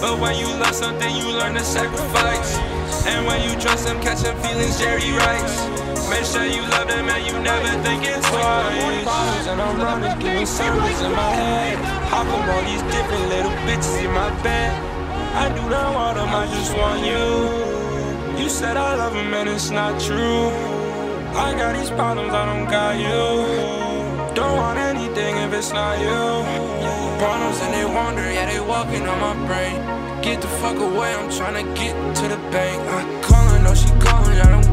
But when you love something, you learn to sacrifice. And when you trust them, catch them feelings, Jerry Rice. Make sure you love them and you never think it's twice. And I'm running, giving circles in my head. Hop on all these different little bitches in my bed. I do not want them, I just want you. You said I love them and it's not true. I got these problems, I don't got you. Don't want anything if it's not you. Problems and they wonder, yeah, they walking on my brain. Get the fuck away, I'm tryna get to the bank. I'm calling, no, she calling, I don't